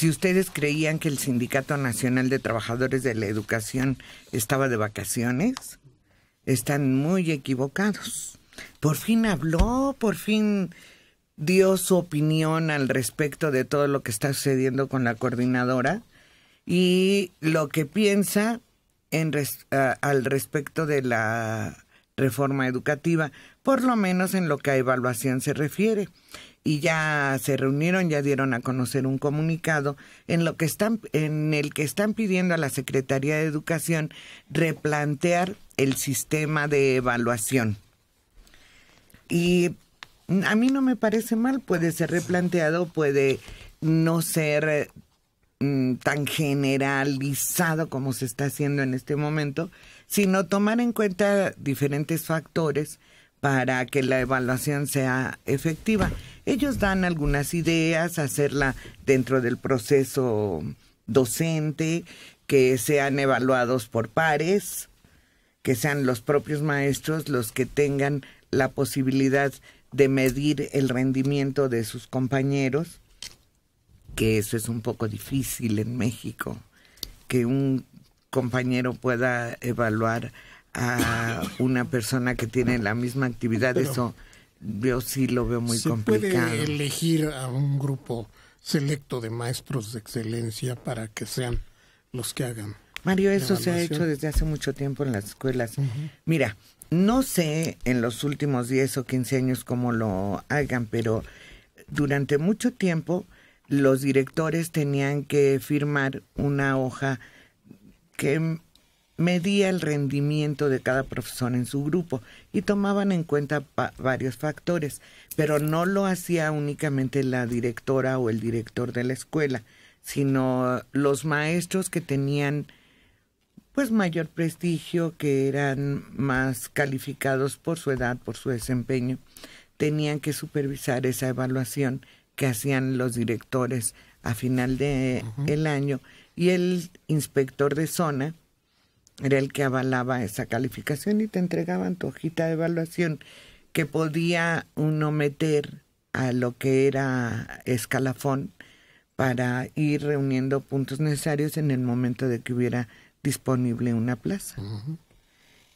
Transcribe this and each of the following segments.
si ustedes creían que el Sindicato Nacional de Trabajadores de la Educación estaba de vacaciones, están muy equivocados. Por fin habló, por fin dio su opinión al respecto de todo lo que está sucediendo con la coordinadora y lo que piensa en al respecto de la reforma educativa, por lo menos en lo que a evaluación se refiere. Y ya se reunieron, ya dieron a conocer un comunicado en lo que están en el que están pidiendo a la Secretaría de Educación replantear el sistema de evaluación. Y a mí no me parece mal, puede ser replanteado, puede no ser mm, tan generalizado como se está haciendo en este momento, sino tomar en cuenta diferentes factores para que la evaluación sea efectiva. Ellos dan algunas ideas, hacerla dentro del proceso docente, que sean evaluados por pares, que sean los propios maestros los que tengan la posibilidad de medir el rendimiento de sus compañeros, que eso es un poco difícil en México, que un compañero pueda evaluar a una persona que tiene la misma actividad, eso yo sí lo veo muy complicado. Puede elegir a un grupo selecto de maestros de excelencia para que sean los que hagan. Mario, eso se ha hecho desde hace mucho tiempo en las escuelas. Mira, no sé en los últimos 10 o 15 años cómo lo hagan, pero durante mucho tiempo los directores tenían que firmar una hoja que medía el rendimiento de cada profesor en su grupo y tomaban en cuenta varios factores, pero no lo hacía únicamente la directora o el director de la escuela, sino los maestros que tenían pues mayor prestigio, que eran más calificados por su edad, por su desempeño, tenían que supervisar esa evaluación que hacían los directores a final de el año y el inspector de zona era el que avalaba esa calificación y te entregaban tu hojita de evaluación que podía uno meter a lo que era escalafón para ir reuniendo puntos necesarios en el momento de que hubiera disponible una plaza.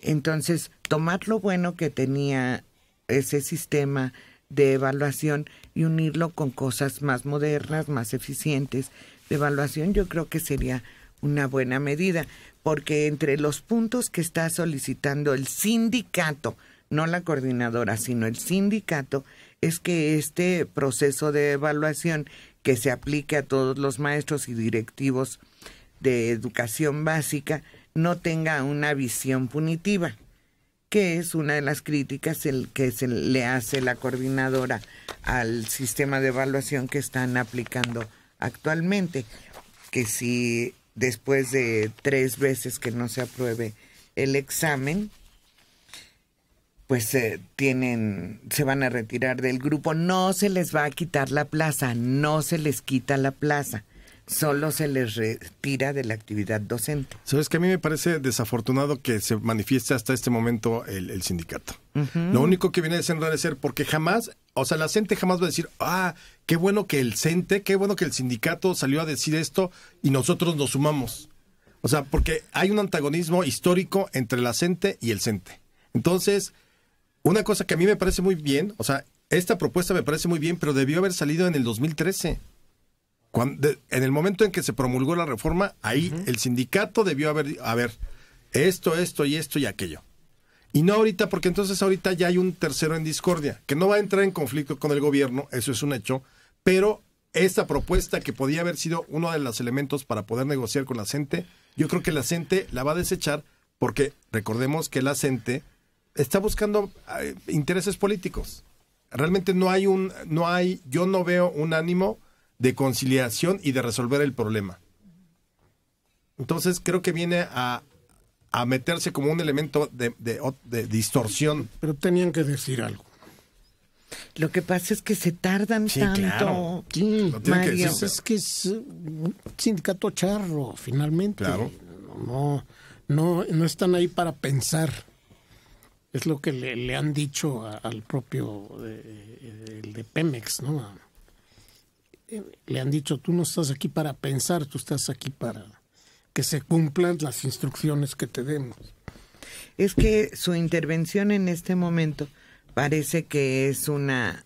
Entonces, tomar lo bueno que tenía ese sistema de evaluación y unirlo con cosas más modernas, más eficientes de evaluación, yo creo que sería una buena medida, porque entre los puntos que está solicitando el sindicato, no la coordinadora, sino el sindicato, es que este proceso de evaluación que se aplique a todos los maestros y directivos de educación básica no tenga una visión punitiva, que es una de las críticas el que se le hace la coordinadora al sistema de evaluación que están aplicando actualmente, que si después de tres veces que no se apruebe el examen, pues eh, tienen, se van a retirar del grupo. No se les va a quitar la plaza, no se les quita la plaza solo se les retira de la actividad docente. Sabes que a mí me parece desafortunado que se manifieste hasta este momento el, sindicato. Lo único que viene es enrarecer porque jamás, o sea, la CENTE jamás va a decir, ah, qué bueno que el CENTE, qué bueno que el sindicato salió a decir esto y nosotros nos sumamos. O sea, porque hay un antagonismo histórico entre la CENTE y el CENTE. Entonces, una cosa que a mí me parece muy bien, o sea, esta propuesta me parece muy bien, pero debió haber salido en el 2013 en el momento en que se promulgó la reforma, ahí el sindicato debió haber, a ver, esto, esto y esto y aquello. Y no ahorita, porque entonces ahorita ya hay un tercero en discordia, que no va a entrar en conflicto con el gobierno, eso es un hecho, pero esta propuesta que podía haber sido uno de los elementos para poder negociar con la CENTE, yo creo que la CENTE la va a desechar porque recordemos que la CENTE está buscando eh, intereses políticos. Realmente no hay un, no hay, yo no veo un ánimo de conciliación y de resolver el problema. Entonces creo que viene a, meterse como un elemento de, distorsión. Pero tenían que decir algo. Lo que pasa es que se tardan tanto. es que es un sindicato charro, finalmente. No, no, no están ahí para pensar. Es lo que le, han dicho al propio eh, el de Pemex, ¿no? eh, le han dicho, tú no estás aquí para pensar, tú estás aquí para que se cumplan las instrucciones que te demos. Es que su intervención en este momento parece que es una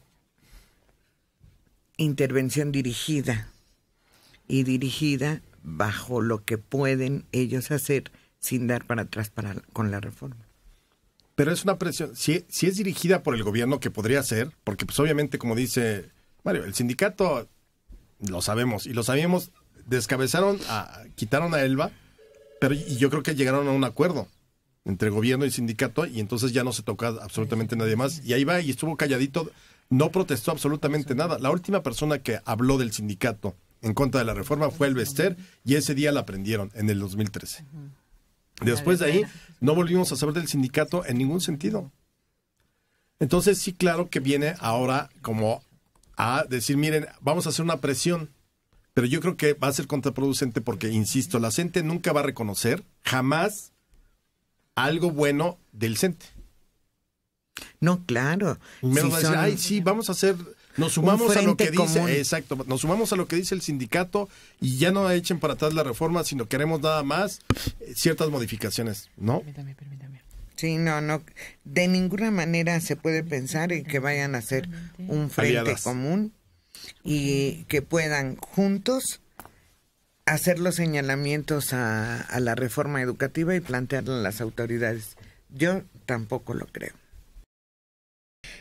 intervención dirigida y dirigida bajo lo que pueden ellos hacer sin dar para atrás para, con la reforma. Pero es una presión, si, si es dirigida por el gobierno, que podría ser, porque pues obviamente, como dice Mario, el sindicato, lo sabemos, y lo sabíamos, descabezaron, a, quitaron a Elba, pero y yo creo que llegaron a un acuerdo entre gobierno y sindicato, y entonces ya no se toca absolutamente nadie más, y ahí va, y estuvo calladito, no protestó absolutamente nada. La última persona que habló del sindicato en contra de la reforma fue el Bester, y ese día la prendieron en el 2013. Después de ahí, no volvimos a saber del sindicato en ningún sentido. Entonces, sí, claro que viene ahora como a decir, miren, vamos a hacer una presión. Pero yo creo que va a ser contraproducente porque, insisto, la gente nunca va a reconocer jamás algo bueno del CENTE. No, claro. Menos va a decir, ay, sí, vamos a hacer nos sumamos a lo que dice, exacto, nos sumamos a lo que dice el sindicato y ya no echen para atrás la reforma, sino queremos nada más eh, ciertas modificaciones, ¿no? Permítame, permítame. Sí, no, no, de ninguna manera se puede pensar en que vayan a ser un frente común y que puedan juntos hacer los señalamientos a, la reforma educativa y plantearla a las autoridades. Yo tampoco lo creo.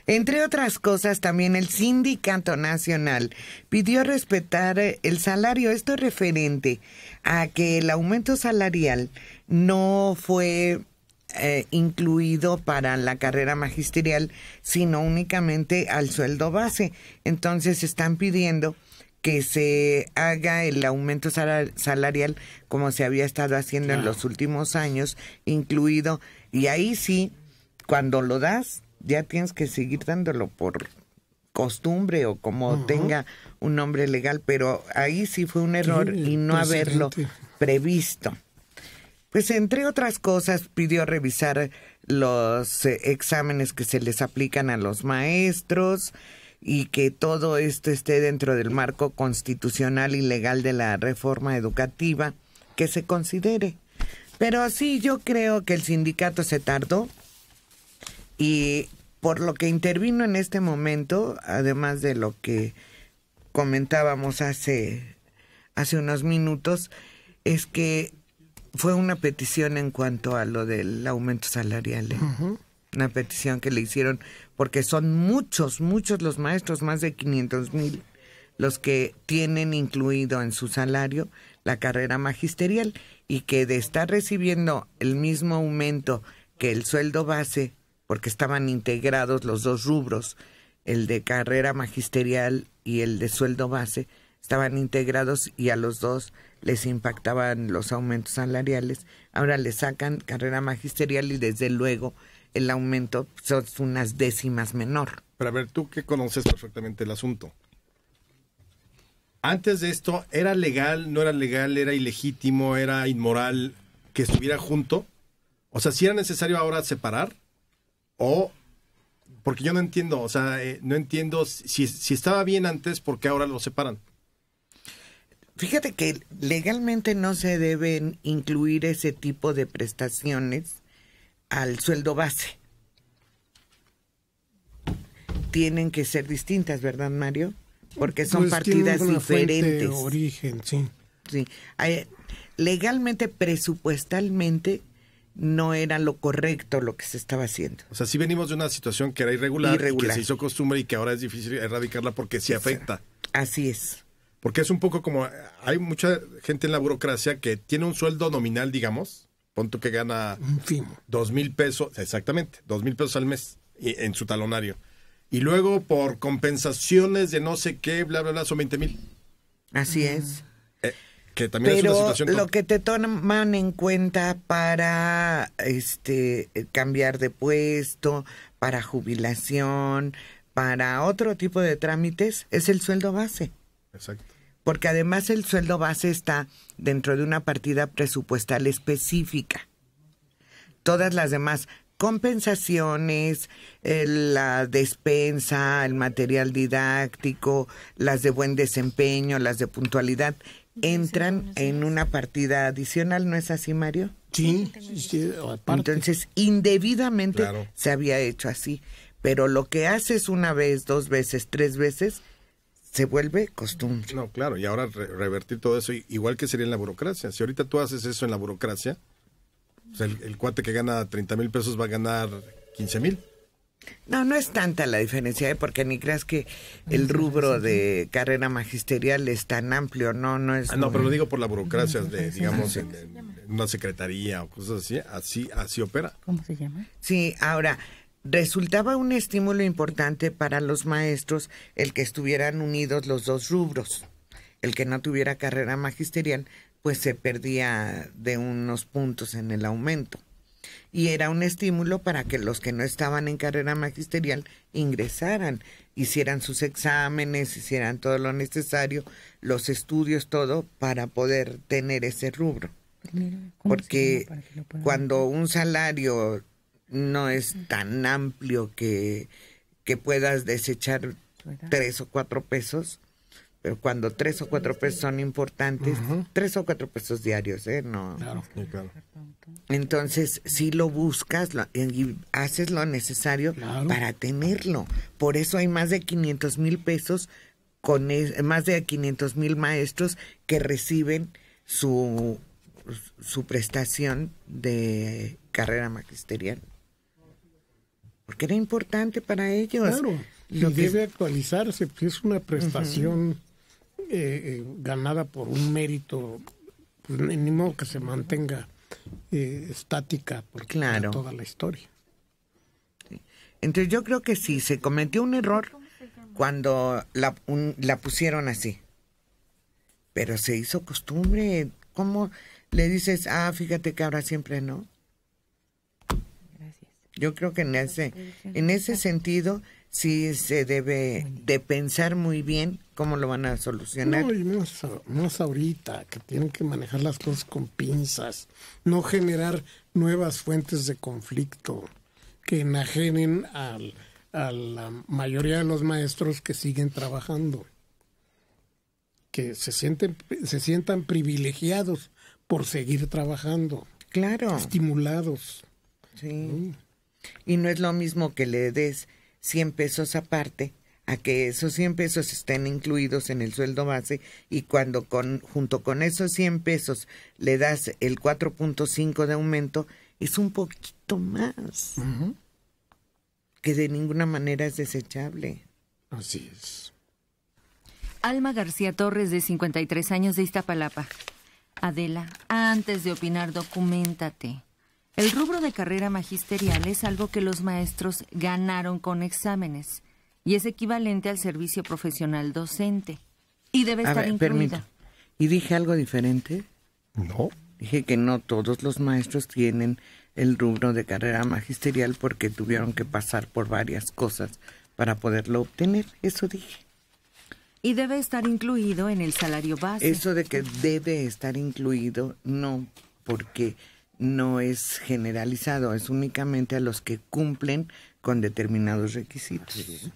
Entre otras cosas, también el Sindicato Nacional pidió respetar el salario. Esto es referente a que el aumento salarial no fue eh, incluido para la carrera magisterial, sino únicamente al sueldo base. Entonces están pidiendo que se haga el aumento salarial como se había estado haciendo en los últimos años, incluido, y ahí sí, cuando lo das, ya tienes que seguir dándolo por costumbre o como tenga un nombre legal, pero ahí sí fue un error y no haberlo previsto. Pues entre otras cosas pidió revisar los eh, exámenes que se les aplican a los maestros y que todo esto esté dentro del marco constitucional y legal de la reforma educativa que se considere. Pero sí, yo creo que el sindicato se tardó y por lo que intervino en este momento, además de lo que comentábamos hace, hace unos minutos, es que fue una petición en cuanto a lo del aumento salarial. ¿eh? Una petición que le hicieron, porque son muchos, muchos los maestros, más de 500 mil, los que tienen incluido en su salario la carrera magisterial y que de estar recibiendo el mismo aumento que el sueldo base porque estaban integrados los dos rubros, el de carrera magisterial y el de sueldo base, estaban integrados y a los dos les impactaban los aumentos salariales. Ahora le sacan carrera magisterial y desde luego el aumento son unas décimas menor. Pero a ver, tú que conoces perfectamente el asunto. Antes de esto, ¿era legal, no era legal, era ilegítimo, era inmoral que estuviera junto? O sea, si era necesario ahora separar o porque yo no entiendo, o sea, eh, no entiendo si, si estaba bien antes, ¿por qué ahora lo separan? Fíjate que legalmente no se deben incluir ese tipo de prestaciones al sueldo base. Tienen que ser distintas, ¿verdad, Mario? Porque son pues partidas diferentes. origen, sí. Sí. legalmente, presupuestalmente, no era lo correcto lo que se estaba haciendo. O sea, sí venimos de una situación que era irregular, Y que se hizo costumbre y que ahora es difícil erradicarla porque sí afecta. Así es. Porque es un poco como, hay mucha gente en la burocracia que tiene un sueldo nominal, digamos, punto que gana dos mil pesos, exactamente, dos mil pesos al mes en su talonario. Y luego por compensaciones de no sé qué, bla, bla, bla, son 20 mil. Así es. Pero lo que te toman en cuenta para este cambiar de puesto, para jubilación, para otro tipo de trámites es el sueldo base. Exacto. Porque además el sueldo base está dentro de una partida presupuestal específica. Todas las demás compensaciones, la despensa, el material didáctico, las de buen desempeño, las de puntualidad, entran en una partida adicional, ¿no es así, Mario? Sí, Entonces, indebidamente se había hecho así, pero lo que haces una vez, dos veces, tres veces, se vuelve costumbre. No, claro, y ahora revertir todo eso, igual que sería en la burocracia. Si ahorita tú haces eso en la burocracia, el, cuate que gana 30 mil pesos va a ganar 15 mil. No, no es tanta la diferencia, ¿eh? porque ni creas que el rubro de carrera magisterial es tan amplio, no, no es. Ah, no, pero lo digo por la burocracia, de, digamos, en, una secretaría o cosas así, así, así opera. ¿Cómo se llama? Sí, ahora resultaba un estímulo importante para los maestros el que estuvieran unidos los dos rubros. El que no tuviera carrera magisterial pues se perdía de unos puntos en el aumento. Y era un estímulo para que los que no estaban en carrera magisterial ingresaran, hicieran sus exámenes, hicieran todo lo necesario, los estudios, todo, para poder tener ese rubro. Porque cuando un salario no es tan amplio que, que puedas desechar tres o cuatro pesos, pero cuando tres o cuatro pesos son importantes, tres o cuatro pesos diarios, ¿eh? No. Claro, claro. Entonces, si lo buscas y haces lo necesario para tenerlo. Por eso hay más de 500 mil pesos, con más de 500 mil maestros que reciben su, su prestación de carrera magisterial. Porque era importante para ellos. Claro, y debe actualizarse, es una prestación eh, eh, ganada por un mérito, pues, ni modo que se mantenga eh, estática por claro. toda la historia. Entonces yo creo que sí, se cometió un error cuando la, la pusieron así. Pero se hizo costumbre. ¿Cómo le dices, ah, fíjate que ahora siempre no? Yo creo que en ese, en ese sentido sí se debe de pensar muy bien cómo lo van a solucionar. No, y más, ahorita, que tienen que manejar las cosas con pinzas, no generar nuevas fuentes de conflicto que enajenen al, a la mayoría de los maestros que siguen trabajando, que se, sienten, se sientan privilegiados por seguir trabajando. Claro. Estimulados. Sí. Y no es lo mismo que le des 100 pesos aparte a que esos 100 pesos estén incluidos en el sueldo base y cuando con, junto con esos 100 pesos le das el 4.5 de aumento, es un poquito más. Que de ninguna manera es desechable. Así es. Alma García Torres, de 53 años de Iztapalapa. Adela, antes de opinar, documentate. El rubro de carrera magisterial es algo que los maestros ganaron con exámenes y es equivalente al servicio profesional docente y debe estar incluido. ¿Y dije algo diferente? No. Dije que no todos los maestros tienen el rubro de carrera magisterial porque tuvieron que pasar por varias cosas para poderlo obtener. Eso dije. Y debe estar incluido en el salario base. Eso de que debe estar incluido, no, porque no es generalizado, es únicamente a los que cumplen con determinados requisitos.